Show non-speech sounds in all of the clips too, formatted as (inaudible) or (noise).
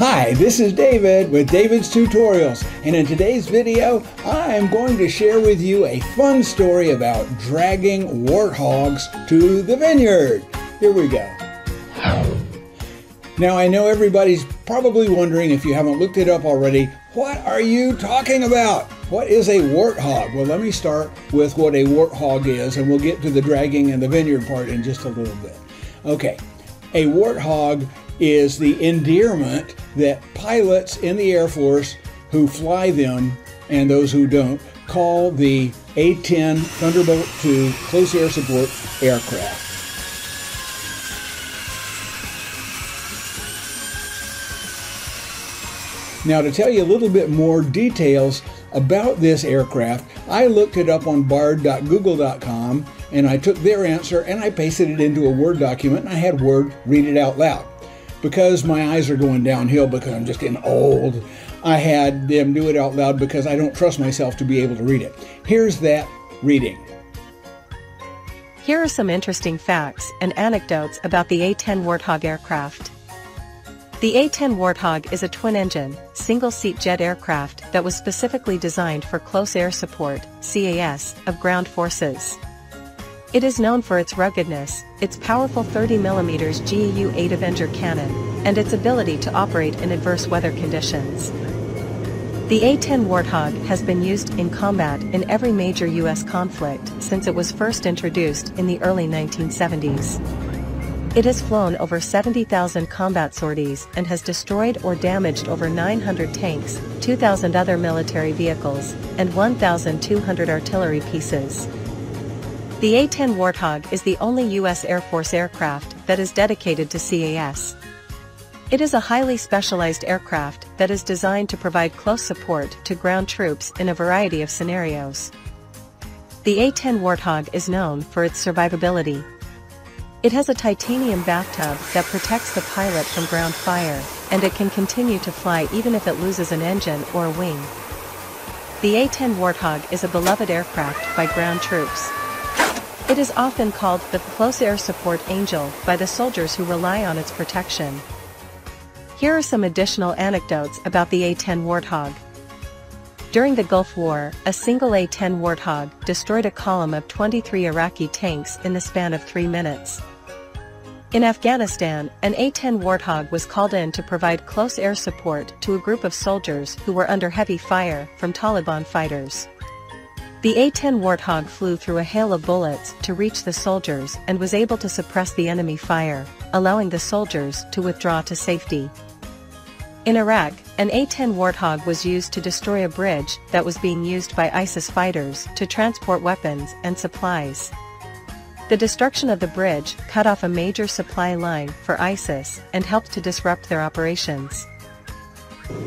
Hi, this is David with David's Tutorials, and in today's video, I am going to share with you a fun story about dragging warthogs to the vineyard. Here we go. Now, I know everybody's probably wondering if you haven't looked it up already, what are you talking about? What is a warthog? Well, let me start with what a warthog is, and we'll get to the dragging and the vineyard part in just a little bit. Okay, a warthog is the endearment that pilots in the Air Force who fly them and those who don't call the A 10 Thunderbolt II close air support aircraft. Now, to tell you a little bit more details about this aircraft, I looked it up on bard.google.com and I took their answer and I pasted it into a Word document and I had Word read it out loud. Because my eyes are going downhill because I'm just getting old, I had them do it out loud because I don't trust myself to be able to read it. Here's that reading. Here are some interesting facts and anecdotes about the A 10 Warthog aircraft. The A-10 Warthog is a twin-engine, single-seat jet aircraft that was specifically designed for close air support CAS, of ground forces. It is known for its ruggedness, its powerful 30mm GAU-8 Avenger cannon, and its ability to operate in adverse weather conditions. The A-10 Warthog has been used in combat in every major U.S. conflict since it was first introduced in the early 1970s. It has flown over 70,000 combat sorties and has destroyed or damaged over 900 tanks, 2,000 other military vehicles, and 1,200 artillery pieces. The A-10 Warthog is the only U.S. Air Force aircraft that is dedicated to CAS. It is a highly specialized aircraft that is designed to provide close support to ground troops in a variety of scenarios. The A-10 Warthog is known for its survivability, it has a titanium bathtub that protects the pilot from ground fire, and it can continue to fly even if it loses an engine or wing. The A-10 Warthog is a beloved aircraft by ground troops. It is often called the Close Air Support Angel by the soldiers who rely on its protection. Here are some additional anecdotes about the A-10 Warthog. During the Gulf War, a single A-10 Warthog destroyed a column of 23 Iraqi tanks in the span of three minutes. In Afghanistan, an A-10 Warthog was called in to provide close air support to a group of soldiers who were under heavy fire from Taliban fighters. The A-10 Warthog flew through a hail of bullets to reach the soldiers and was able to suppress the enemy fire, allowing the soldiers to withdraw to safety. In Iraq, an A-10 Warthog was used to destroy a bridge that was being used by ISIS fighters to transport weapons and supplies. The destruction of the bridge cut off a major supply line for ISIS and helped to disrupt their operations.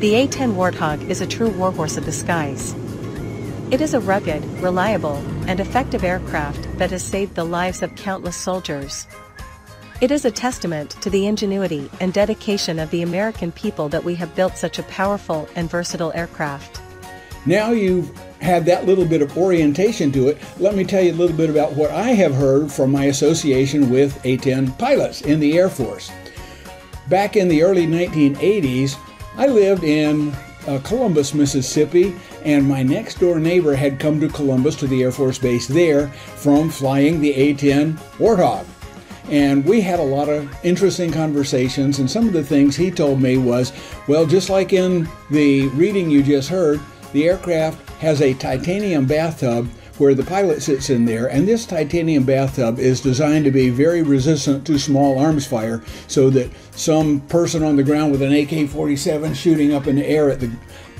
The A-10 Warthog is a true warhorse of the skies. It is a rugged, reliable, and effective aircraft that has saved the lives of countless soldiers. It is a testament to the ingenuity and dedication of the American people that we have built such a powerful and versatile aircraft. Now you've had that little bit of orientation to it, let me tell you a little bit about what I have heard from my association with A 10 pilots in the Air Force. Back in the early 1980s, I lived in uh, Columbus, Mississippi, and my next door neighbor had come to Columbus to the Air Force Base there from flying the A 10 Warthog. And we had a lot of interesting conversations, and some of the things he told me was well, just like in the reading you just heard, the aircraft has a titanium bathtub where the pilot sits in there, and this titanium bathtub is designed to be very resistant to small arms fire so that some person on the ground with an AK 47 shooting up in the air at the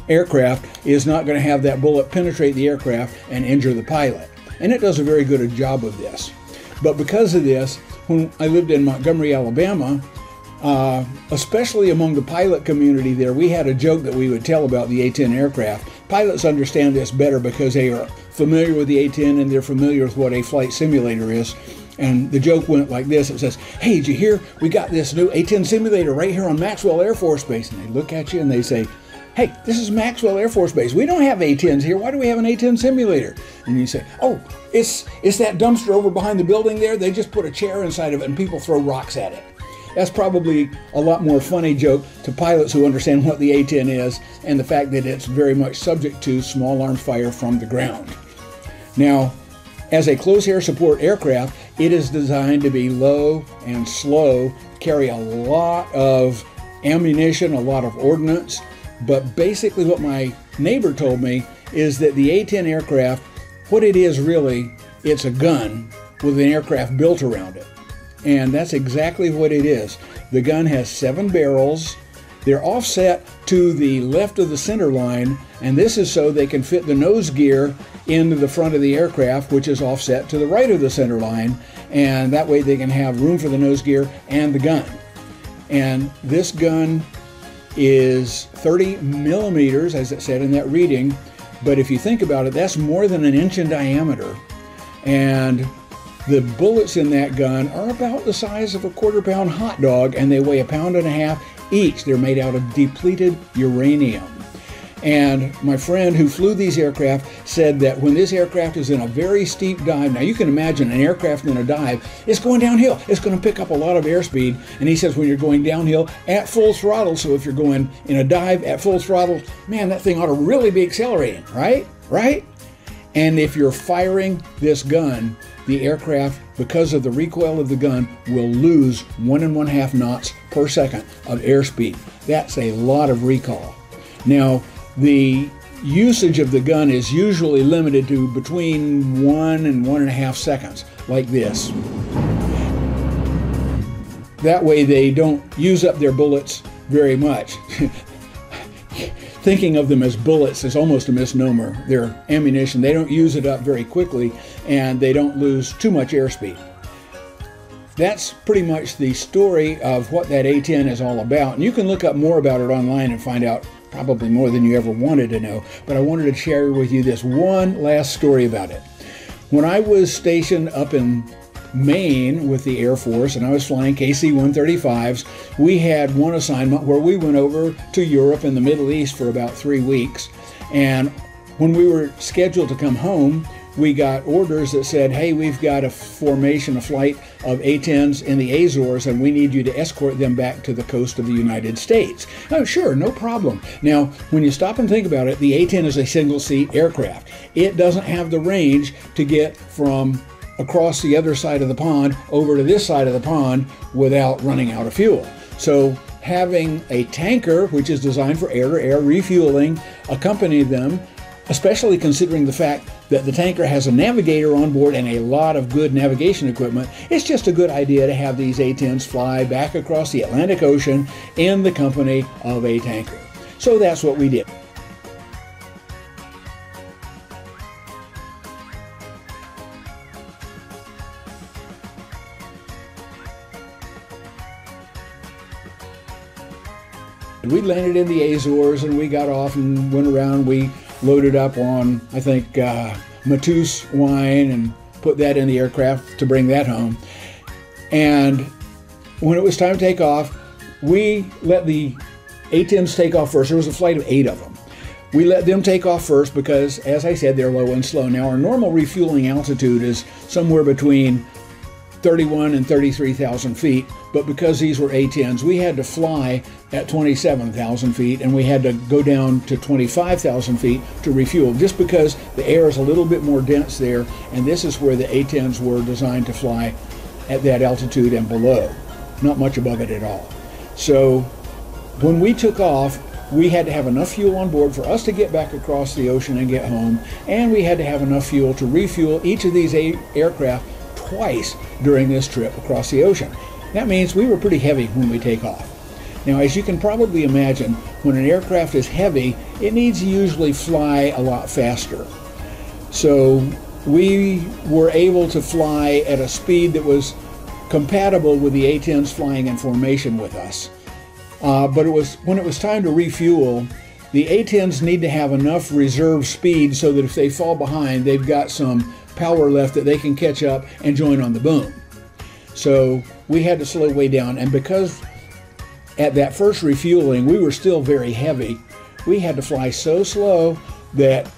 aircraft is not going to have that bullet penetrate the aircraft and injure the pilot. And it does a very good job of this. But because of this, when I lived in Montgomery, Alabama, uh, especially among the pilot community there, we had a joke that we would tell about the A 10 aircraft. Pilots understand this better because they are familiar with the A 10 and they're familiar with what a flight simulator is. And the joke went like this it says, Hey, did you hear? We got this new A 10 simulator right here on Maxwell Air Force Base. And they look at you and they say, Hey, this is Maxwell Air Force Base. We don't have A-10s here. Why do we have an A-10 simulator? And you say, Oh, it's it's that dumpster over behind the building there. They just put a chair inside of it and people throw rocks at it. That's probably a lot more funny joke to pilots who understand what the A-10 is and the fact that it's very much subject to small arms fire from the ground. Now, as a close air support aircraft, it is designed to be low and slow, carry a lot of ammunition, a lot of ordnance. But basically, what my neighbor told me is that the A 10 aircraft, what it is really, it's a gun with an aircraft built around it. And that's exactly what it is. The gun has seven barrels. They're offset to the left of the center line, and this is so they can fit the nose gear into the front of the aircraft, which is offset to the right of the center line, and that way they can have room for the nose gear and the gun. And this gun is 30 millimeters, as it said in that reading, but if you think about it, that's more than an inch in diameter. And the bullets in that gun are about the size of a quarter pound hot dog and they weigh a pound and a half each. They're made out of depleted uranium. And my friend who flew these aircraft said that when this aircraft is in a very steep dive, now you can imagine an aircraft in a dive, it's going downhill. It's going to pick up a lot of airspeed. And he says when you're going downhill at full throttle, so if you're going in a dive at full throttle, man, that thing ought to really be accelerating, right? Right? And if you're firing this gun, the aircraft, because of the recoil of the gun, will lose one and one half knots per second of airspeed. That's a lot of recall. Now, the usage of the gun is usually limited to between one and one and a half seconds, like this. That way, they don't use up their bullets very much. (laughs) Thinking of them as bullets is almost a misnomer. They're ammunition. They don't use it up very quickly and they don't lose too much airspeed. That's pretty much the story of what that A 10 is all about. And you can look up more about it online and find out probably more than you ever wanted to know, but I wanted to share with you this one last story about it. When I was stationed up in Maine with the Air Force and I was flying KC 135s, we had one assignment where we went over to Europe and the Middle East for about three weeks. And when we were scheduled to come home, we got orders that said, hey, we've got a formation, a flight of A-10s in the Azores, and we need you to escort them back to the coast of the United States. Oh, sure, no problem. Now, when you stop and think about it, the A-10 is a single-seat aircraft. It doesn't have the range to get from across the other side of the pond over to this side of the pond without running out of fuel. So having a tanker, which is designed for air-to-air refueling, accompany them especially considering the fact that the tanker has a navigator on board and a lot of good navigation equipment, it's just a good idea to have these A-10s fly back across the Atlantic Ocean in the company of a tanker. So that's what we did. We landed in the Azores and we got off and went around. We loaded up on, I think, uh, Mateus wine and put that in the aircraft to bring that home. And when it was time to take off, we let the A-10s take off first. There was a flight of eight of them. We let them take off first because, as I said, they're low and slow. Now, our normal refueling altitude is somewhere between 31 and 33,000 feet, but because these were A-10s, we had to fly at 27,000 feet and we had to go down to 25,000 feet to refuel just because the air is a little bit more dense there, and this is where the A-10s were designed to fly at that altitude and below, not much above it at all. So when we took off, we had to have enough fuel on board for us to get back across the ocean and get home, and we had to have enough fuel to refuel each of these aircraft twice during this trip across the ocean. That means we were pretty heavy when we take off. Now, as you can probably imagine, when an aircraft is heavy, it needs to usually fly a lot faster. So we were able to fly at a speed that was compatible with the A-10s flying in formation with us. Uh, but it was when it was time to refuel, the A-10s need to have enough reserve speed so that if they fall behind, they've got some power left that they can catch up and join on the boom. So we had to slow way down. And because at that first refueling we were still very heavy, we had to fly so slow that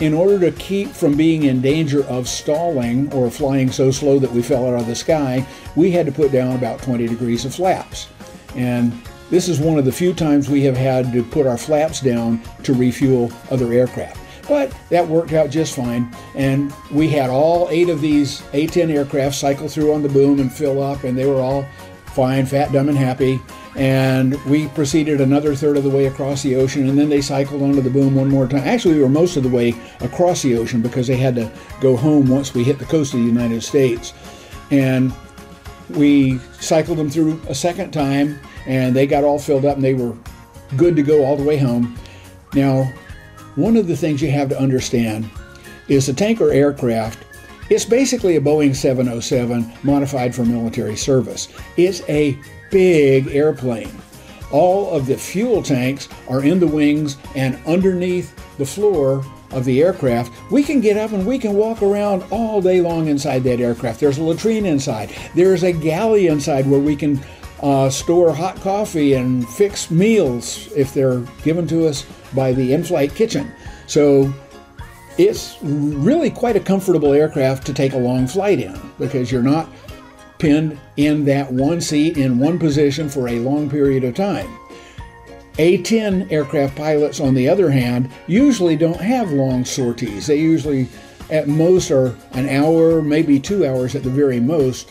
in order to keep from being in danger of stalling or flying so slow that we fell out of the sky, we had to put down about 20 degrees of flaps. And this is one of the few times we have had to put our flaps down to refuel other aircraft. But that worked out just fine. And we had all eight of these A 10 aircraft cycle through on the boom and fill up, and they were all fine, fat, dumb, and happy. And we proceeded another third of the way across the ocean, and then they cycled onto the boom one more time. Actually, we were most of the way across the ocean because they had to go home once we hit the coast of the United States. And we cycled them through a second time, and they got all filled up, and they were good to go all the way home. Now, one of the things you have to understand is the tanker aircraft it's basically a Boeing 707 modified for military service. It's a big airplane. All of the fuel tanks are in the wings and underneath the floor of the aircraft. We can get up and we can walk around all day long inside that aircraft. There's a latrine inside, there's a galley inside where we can uh, store hot coffee and fix meals if they're given to us by the in flight kitchen. So it's really quite a comfortable aircraft to take a long flight in because you're not pinned in that one seat in one position for a long period of time. A 10 aircraft pilots, on the other hand, usually don't have long sorties. They usually, at most, are an hour, maybe two hours at the very most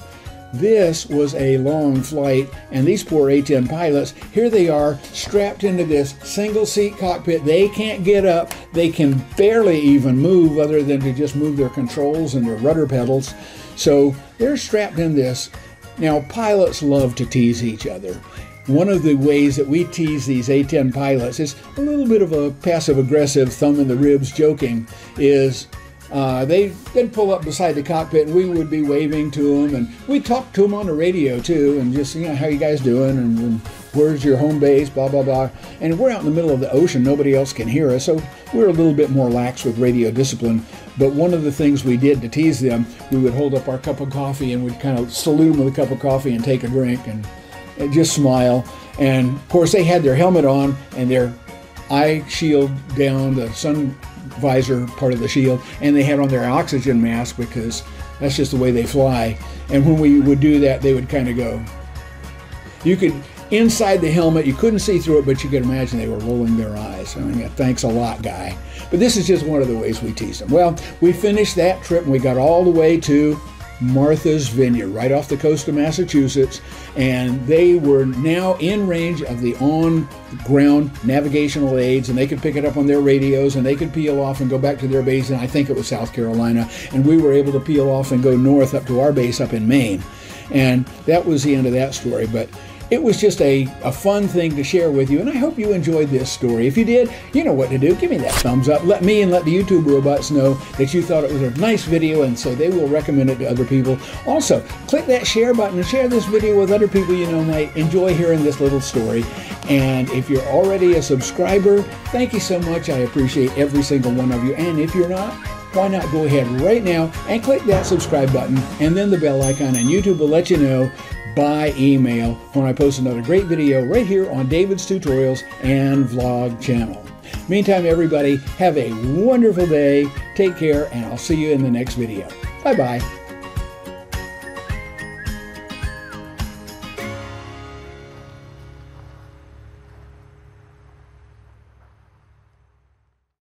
this was a long flight, and these poor A 10 pilots, here they are strapped into this single seat cockpit. They can't get up, they can barely even move other than to just move their controls and their rudder pedals. So they're strapped in this. Now, pilots love to tease each other. One of the ways that we tease these A 10 pilots is a little bit of a passive aggressive thumb in the ribs joking is uh, they, they'd pull up beside the cockpit and we would be waving to them and we'd talk to them on the radio too and just, you know, how you guys doing and, and where's your home base, blah, blah, blah. And we're out in the middle of the ocean, nobody else can hear us, so we're a little bit more lax with radio discipline. But one of the things we did to tease them, we would hold up our cup of coffee and we'd kind of salute them with a cup of coffee and take a drink and, and just smile. And of course, they had their helmet on and their eye shield down, the sun visor part of the shield, and they had on their oxygen mask because that's just the way they fly. And when we would do that, they would kind of go. You could inside the helmet, you couldn't see through it, but you could imagine they were rolling their eyes. I mean, thanks a lot, guy. But this is just one of the ways we tease them. Well, we finished that trip and we got all the way to Martha's Vineyard, right off the coast of Massachusetts, and they were now in range of the on ground navigational aids, and they could pick it up on their radios and they could peel off and go back to their base, and I think it was South Carolina, and we were able to peel off and go north up to our base up in Maine. And that was the end of that story. But it was just a, a fun thing to share with you, and I hope you enjoyed this story. If you did, you know what to do. Give me that thumbs up. Let me and let the YouTube robots know that you thought it was a nice video, and so they will recommend it to other people. Also, click that share button and share this video with other people you know might enjoy hearing this little story. And if you're already a subscriber, thank you so much. I appreciate every single one of you. And if you're not, why not go ahead right now and click that subscribe button and then the bell icon, and YouTube will let you know by email when I post another great video right here on David's Tutorials and Vlog channel. Meantime, everybody, have a wonderful day. Take care, and I'll see you in the next video. Bye bye.